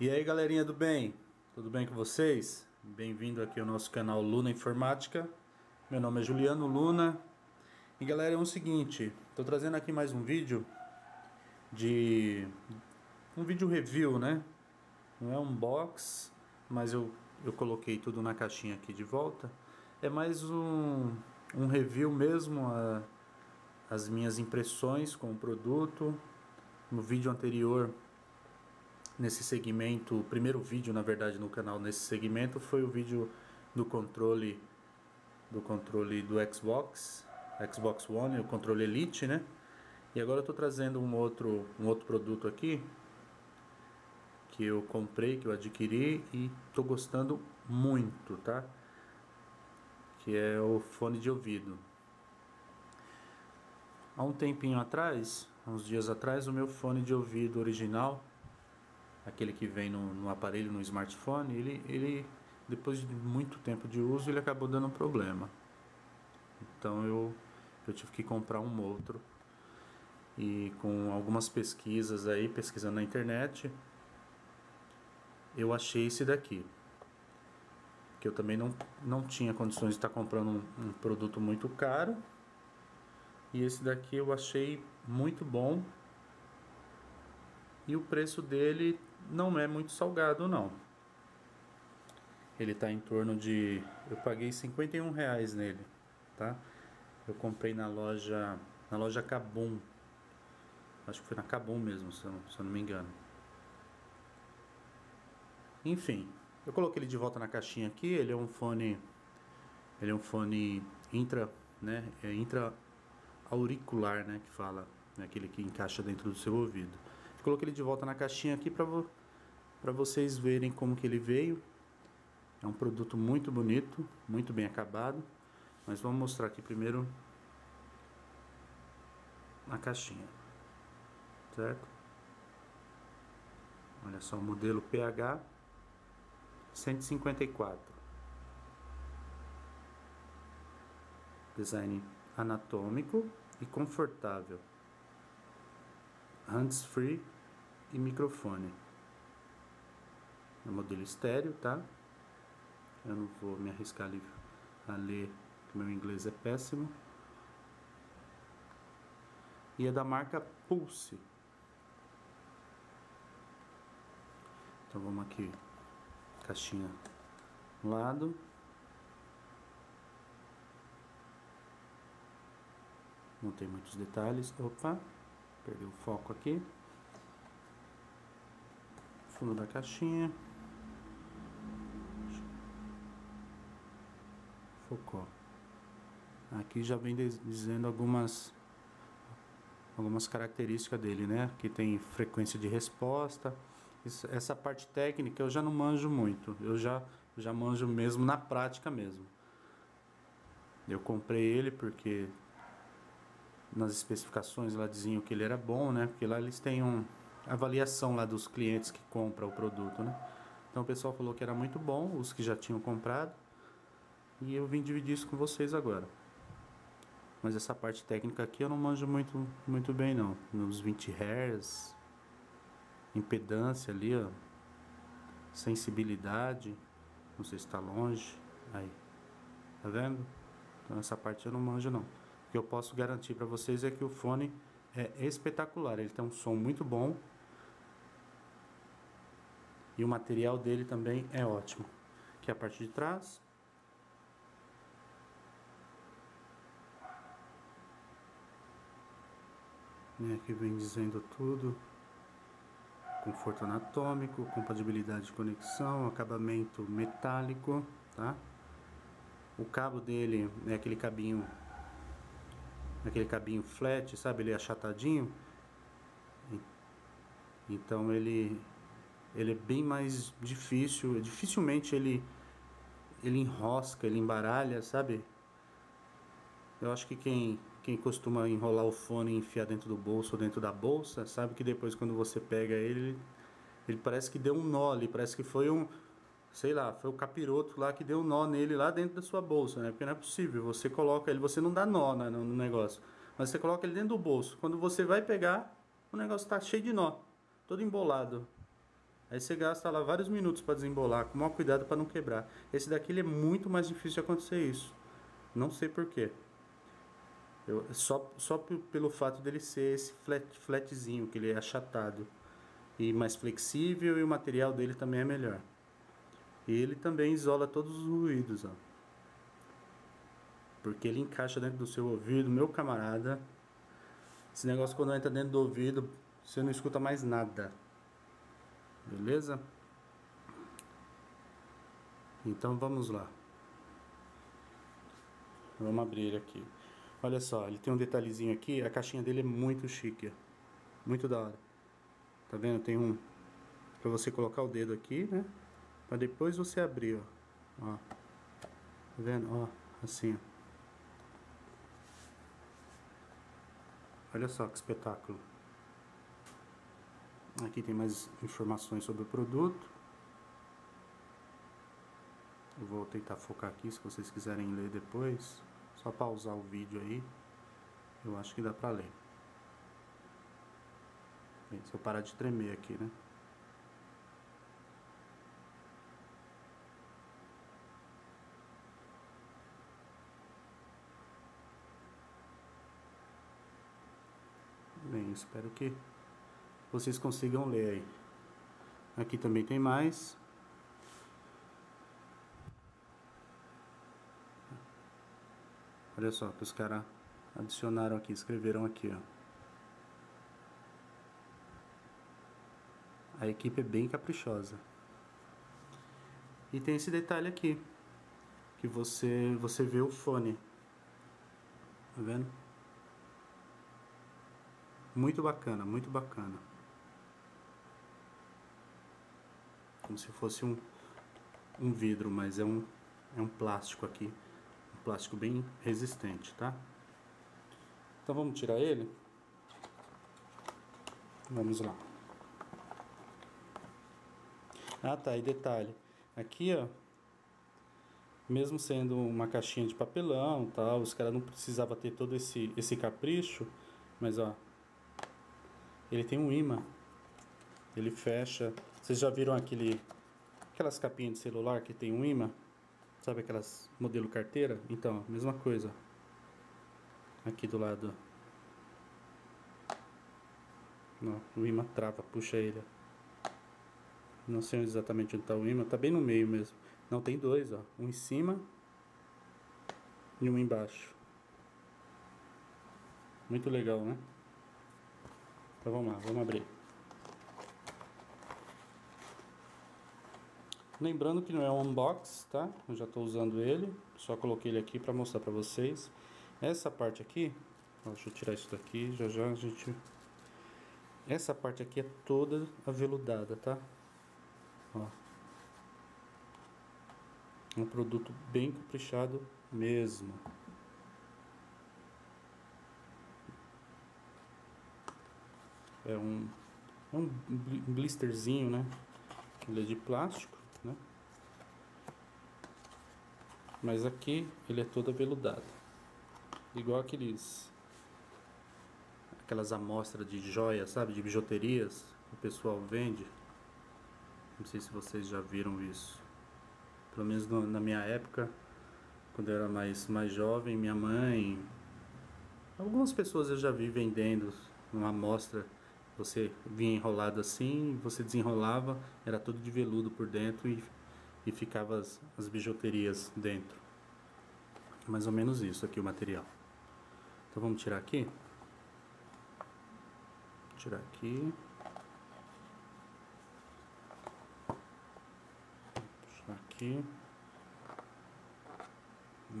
E aí galerinha do bem, tudo bem com vocês? Bem-vindo aqui ao nosso canal Luna Informática. Meu nome é Juliano Luna. E galera, é o seguinte, estou trazendo aqui mais um vídeo de um vídeo review, né? Não é um box, mas eu, eu coloquei tudo na caixinha aqui de volta. É mais um, um review mesmo, a, as minhas impressões com o produto. No vídeo anterior nesse segmento, o primeiro vídeo na verdade no canal nesse segmento foi o vídeo do controle do controle do Xbox, Xbox One, o controle Elite, né? E agora eu estou trazendo um outro um outro produto aqui que eu comprei, que eu adquiri e estou gostando muito, tá? Que é o fone de ouvido. Há um tempinho atrás, uns dias atrás, o meu fone de ouvido original aquele que vem no, no, aparelho, no smartphone, ele, ele, depois de muito tempo de uso, ele acabou dando um problema. Então eu, eu tive que comprar um outro. E com algumas pesquisas aí, pesquisando na internet, eu achei esse daqui. Que eu também não, não tinha condições de estar comprando um, um produto muito caro. E esse daqui eu achei muito bom e o preço dele não é muito salgado não. Ele está em torno de, eu paguei 51 reais nele, tá? Eu comprei na loja, na loja Cabum, acho que foi na Cabum mesmo, se eu, não, se eu não me engano. Enfim, eu coloquei ele de volta na caixinha aqui. Ele é um fone, ele é um fone intra, né? É intra auricular, né? Que fala, né? aquele que encaixa dentro do seu ouvido. Coloquei ele de volta na caixinha aqui para vo para vocês verem como que ele veio. É um produto muito bonito, muito bem acabado. Mas vamos mostrar aqui primeiro na caixinha. Certo? Olha só o modelo PH 154. Design anatômico e confortável hands-free e microfone. É modelo estéreo, tá? Eu não vou me arriscar a ler, que meu inglês é péssimo. E é da marca Pulse. Então vamos aqui, caixinha do lado. Não tem muitos detalhes. Opa! Perdi o foco aqui. Fundo da caixinha. Focou. Aqui já vem dizendo algumas algumas características dele, né? Que tem frequência de resposta. essa parte técnica eu já não manjo muito. Eu já já manjo mesmo na prática mesmo. Eu comprei ele porque nas especificações lá diziam que ele era bom, né? Porque lá eles têm um avaliação lá dos clientes que compram o produto, né? Então o pessoal falou que era muito bom, os que já tinham comprado. E eu vim dividir isso com vocês agora. Mas essa parte técnica aqui eu não manjo muito, muito bem não. Nos 20 Hz, impedância ali, ó. Sensibilidade. Não sei se está longe. Aí. Tá vendo? Então essa parte eu não manjo não. O que eu posso garantir para vocês é que o fone é espetacular. Ele tem um som muito bom. E o material dele também é ótimo. Aqui a parte de trás. Aqui vem dizendo tudo. Conforto anatômico, compatibilidade de conexão, acabamento metálico, tá? O cabo dele é aquele cabinho aquele cabinho flat, sabe? Ele é achatadinho. Então ele ele é bem mais difícil, dificilmente ele ele enrosca, ele embaralha, sabe? Eu acho que quem quem costuma enrolar o fone e enfiar dentro do bolso ou dentro da bolsa, sabe que depois quando você pega ele, ele parece que deu um nó ali, parece que foi um sei lá, foi o capiroto lá que deu nó nele lá dentro da sua bolsa, né? Porque não é possível, você coloca ele, você não dá nó né, no negócio, mas você coloca ele dentro do bolso. Quando você vai pegar, o negócio está cheio de nó, todo embolado. Aí você gasta lá vários minutos para desembolar, com o maior cuidado para não quebrar. Esse daqui ele é muito mais difícil de acontecer isso. Não sei porquê. Só só pelo fato dele ser esse flat, flatzinho, que ele é achatado. E mais flexível e o material dele também é melhor. E ele também isola todos os ruídos, ó. Porque ele encaixa dentro do seu ouvido, meu camarada. Esse negócio quando entra dentro do ouvido, você não escuta mais nada. Beleza? Então vamos lá. Vamos abrir aqui. Olha só, ele tem um detalhezinho aqui, a caixinha dele é muito chique. Muito da hora. Tá vendo? Tem um para você colocar o dedo aqui, né? Para depois você abrir, ó. ó. Tá vendo? Ó, assim, ó. Olha só que espetáculo. Aqui tem mais informações sobre o produto. Eu vou tentar focar aqui, se vocês quiserem ler depois. Só pausar o vídeo aí. Eu acho que dá pra ler. Bem, se eu parar de tremer aqui, né? Bem, espero que vocês consigam ler aí. Aqui também tem mais. Olha só que os caras adicionaram aqui, escreveram aqui, ó. A equipe é bem caprichosa. E tem esse detalhe aqui, que você você vê o fone. Tá vendo? Muito bacana, muito bacana. Como se fosse um, um vidro, mas é um, é um plástico aqui, um plástico bem resistente, tá? Então vamos tirar ele? Vamos lá. Ah tá, e detalhe, aqui ó, mesmo sendo uma caixinha de papelão tal, os caras não precisavam ter todo esse, esse capricho, mas ó, ele tem um imã, ele fecha vocês já viram aquele aquelas capinhas de celular que tem um imã? Sabe aquelas modelo carteira? Então, mesma coisa. Aqui do lado. O imã trava, puxa ele. Não sei exatamente onde está o imã, tá bem no meio mesmo. Não, tem dois, ó. Um em cima e um embaixo. Muito legal, né? Então vamos lá, vamos abrir. Lembrando que não é um unbox, tá? Eu já estou usando ele, só coloquei ele aqui para mostrar para vocês. Essa parte aqui, ó, deixa eu tirar isso daqui, já já a gente... Essa parte aqui é toda aveludada, tá? Ó. Um produto bem caprichado mesmo. É um, é um blisterzinho, né? Ele é de plástico né? Mas aqui ele é todo aveludado. Igual aqueles aquelas amostras de joias, sabe, de bijuterias que o pessoal vende. Não sei se vocês já viram isso. Pelo menos no, na minha época, quando eu era mais mais jovem, minha mãe, algumas pessoas eu já vi vendendo uma amostra você vinha enrolado assim, você desenrolava, era tudo de veludo por dentro e, e ficava as, as bijuterias dentro. Mais ou menos isso aqui o material. Então vamos tirar aqui. Tirar aqui. Puxar aqui.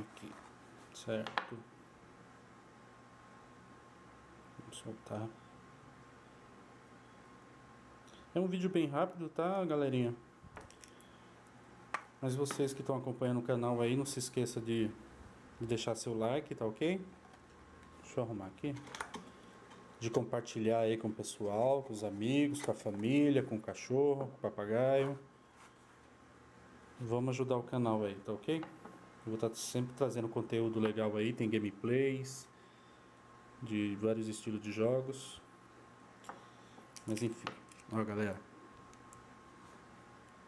Aqui. Certo. Vamos soltar. É um vídeo bem rápido, tá, galerinha? Mas vocês que estão acompanhando o canal aí, não se esqueça de, de deixar seu like, tá ok? Deixa eu arrumar aqui. De compartilhar aí com o pessoal, com os amigos, com a família, com o cachorro, com o papagaio. Vamos ajudar o canal aí, tá ok? Eu vou estar sempre trazendo conteúdo legal aí, tem gameplays de vários estilos de jogos. Mas enfim. Ó, galera.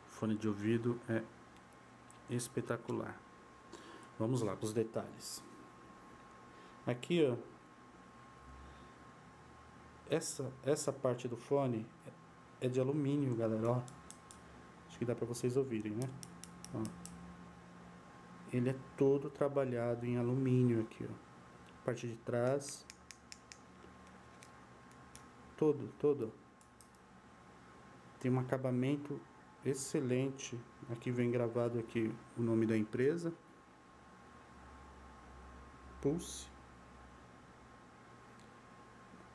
fone de ouvido é espetacular. Vamos lá para os detalhes. Aqui, ó, essa essa parte do fone é de alumínio, galera, ó. Acho que dá para vocês ouvirem, né? Ó. Ele é todo trabalhado em alumínio aqui, ó. Parte de trás. Todo, todo. Tem um acabamento excelente. Aqui vem gravado aqui o nome da empresa. Pulse.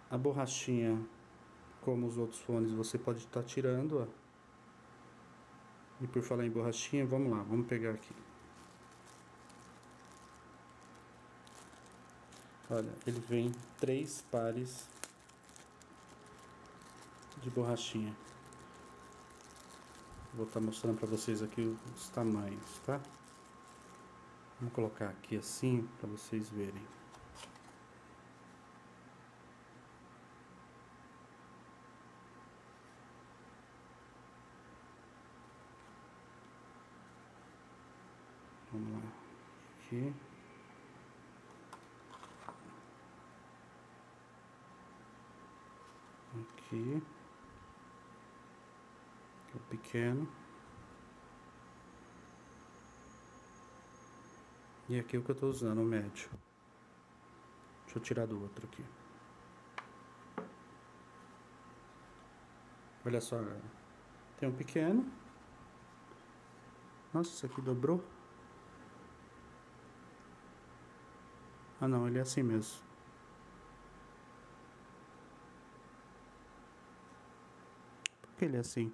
A borrachinha, como os outros fones, você pode estar tá tirando, ó. E por falar em borrachinha, vamos lá, vamos pegar aqui. Olha, ele vem três pares de borrachinha. Vou estar tá mostrando para vocês aqui os tamanhos, tá? Vamos colocar aqui assim para vocês verem. Vamos lá. Aqui. Aqui. Pequeno. E aqui é o que eu estou usando, o médio. Deixa eu tirar do outro aqui. Olha só, tem um pequeno. Nossa, isso aqui dobrou. Ah não, ele é assim mesmo. Por que ele é assim?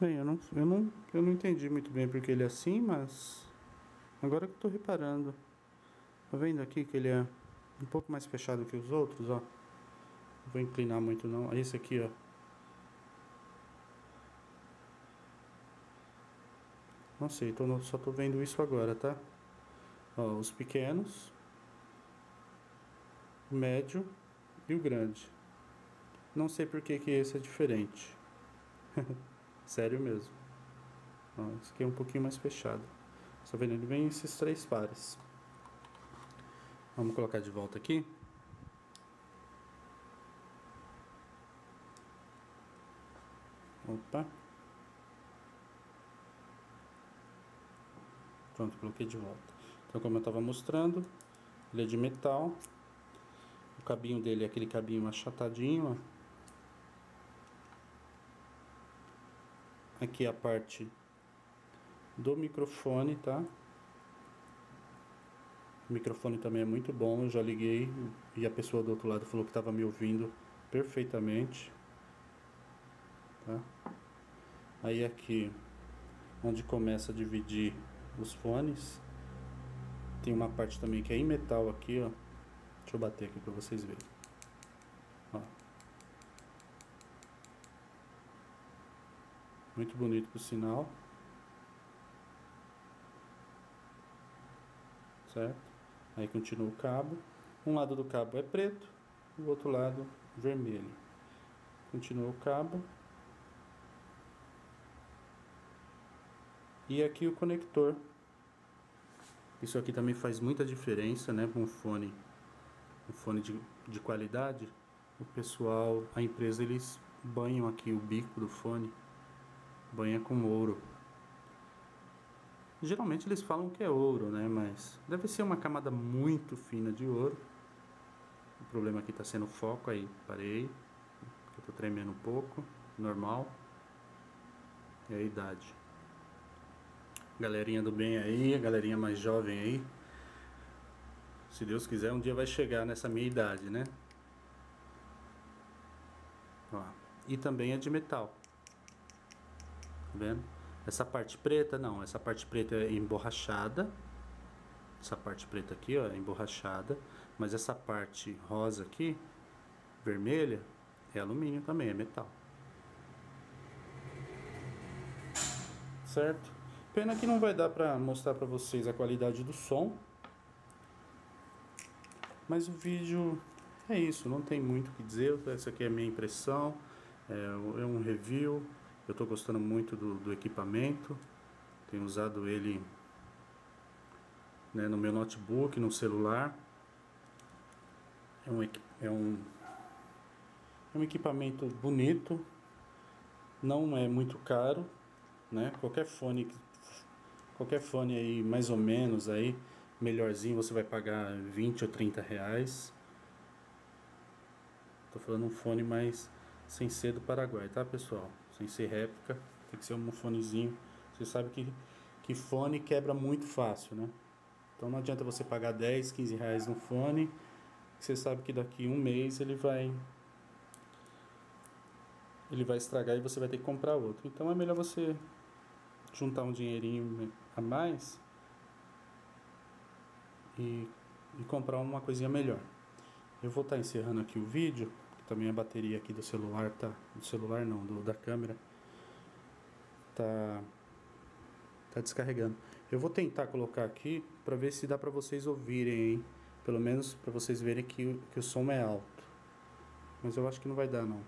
Bem, eu não, eu não, eu não entendi muito bem porque ele é assim, mas agora que eu tô reparando. Tá vendo aqui que ele é um pouco mais fechado que os outros, ó. Não vou inclinar muito não. Esse aqui, ó. Não sei, tô, só tô vendo isso agora, tá? Ó, os pequenos, o médio e o grande. Não sei por que que esse é diferente. Sério mesmo. Ó, esse aqui é um pouquinho mais fechado. Tá vendo? Ele vem esses três pares. Vamos colocar de volta aqui. Opa. Pronto, coloquei de volta. Então, como eu estava mostrando, ele é de metal. O cabinho dele é aquele cabinho achatadinho, ó. Aqui a parte do microfone, tá? O microfone também é muito bom, eu já liguei e a pessoa do outro lado falou que estava me ouvindo perfeitamente. Tá? Aí aqui, onde começa a dividir os fones, tem uma parte também que é em metal aqui, ó. Deixa eu bater aqui para vocês verem. Muito bonito por sinal. Certo? Aí continua o cabo. Um lado do cabo é preto, o outro lado vermelho. Continua o cabo. E aqui o conector. Isso aqui também faz muita diferença, né? Com um fone, um fone de, de qualidade. O pessoal, a empresa, eles banham aqui o bico do fone. Banha com ouro. Geralmente eles falam que é ouro, né? Mas deve ser uma camada muito fina de ouro. O problema aqui está sendo foco, aí parei. Eu tô tremendo um pouco, normal. É a idade. Galerinha do bem aí, a galerinha mais jovem aí. Se Deus quiser, um dia vai chegar nessa minha idade, né? Ó. E também é de metal. Tá vendo? Essa parte preta, não. Essa parte preta é emborrachada. Essa parte preta aqui, ó, é emborrachada. Mas essa parte rosa aqui, vermelha, é alumínio também, é metal. Certo? Pena que não vai dar pra mostrar pra vocês a qualidade do som. Mas o vídeo é isso, não tem muito o que dizer. Essa aqui é a minha impressão. É, é um review. Eu estou gostando muito do, do equipamento. Tenho usado ele né, no meu notebook, no celular. É um, é um, é um equipamento bonito, não é muito caro, né? Qualquer fone, qualquer fone aí mais ou menos aí melhorzinho você vai pagar 20 ou 30 reais. Tô falando um fone mais sem ser do Paraguai, tá pessoal? Sem ser réplica, tem que ser um fonezinho. Você sabe que, que fone quebra muito fácil, né? Então não adianta você pagar 10, 15 reais no fone, você sabe que daqui um mês ele vai ele vai estragar e você vai ter que comprar outro. Então é melhor você juntar um dinheirinho a mais e, e comprar uma coisinha melhor. Eu vou estar tá encerrando aqui o vídeo, também a bateria aqui do celular tá, do celular não, do, da câmera tá tá descarregando. Eu vou tentar colocar aqui para ver se dá para vocês ouvirem, hein? pelo menos para vocês verem que, que o som é alto. Mas eu acho que não vai dar não.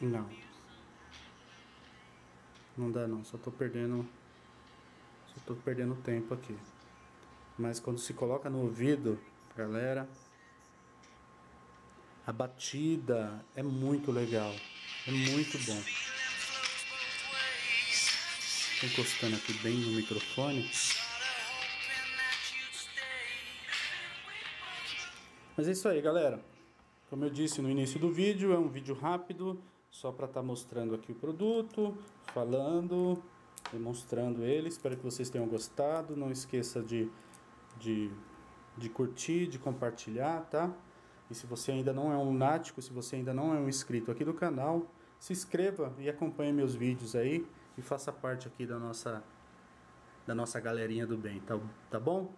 Não. Não dá não, só tô perdendo só tô perdendo tempo aqui. Mas quando se coloca no ouvido, galera, a batida é muito legal. É muito bom. Tô encostando aqui bem no microfone. Mas é isso aí, galera. Como eu disse no início do vídeo, é um vídeo rápido só para estar tá mostrando aqui o produto, falando, demonstrando ele. Espero que vocês tenham gostado. Não esqueça de, de, de curtir, de compartilhar, tá? E se você ainda não é um lunático, se você ainda não é um inscrito aqui do canal, se inscreva e acompanhe meus vídeos aí e faça parte aqui da nossa da nossa galerinha do bem, tá, tá bom?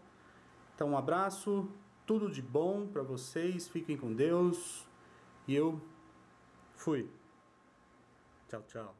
Então um abraço, tudo de bom para vocês, fiquem com Deus e eu fui. Tchau, tchau.